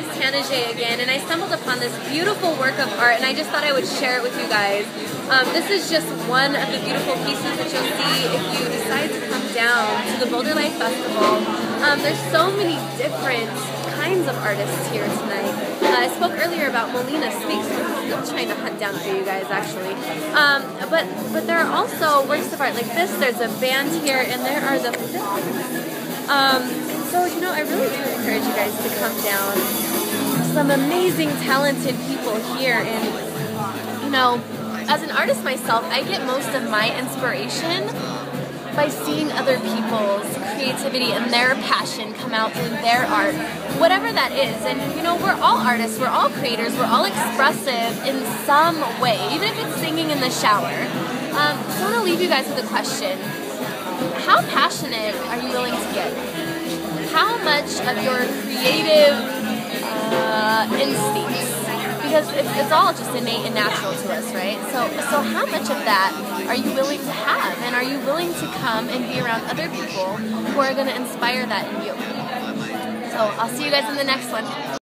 guys, Tana J again, and I stumbled upon this beautiful work of art, and I just thought I would share it with you guys. Um, this is just one of the beautiful pieces that you'll see if you decide to come down to the BolderLife Festival. Um, there's so many different kinds of artists here tonight. Uh, I spoke earlier about Molina Speaks, which I'm still trying to hunt down for you guys, actually. Um, but but there are also works of art like this. There's a band here, and there are the um, so, you know, I really do encourage you guys to come down. Some amazing, talented people here. And, you know, as an artist myself, I get most of my inspiration by seeing other people's creativity and their passion come out in their art, whatever that is. And you know, we're all artists, we're all creators, we're all expressive in some way, even if it's singing in the shower. Um, so I want to leave you guys with a question. How passionate are you willing to get? How much of your creative instincts, because it's, it's all just innate and natural to us, right? So, so how much of that are you willing to have, and are you willing to come and be around other people who are going to inspire that in you? So I'll see you guys in the next one.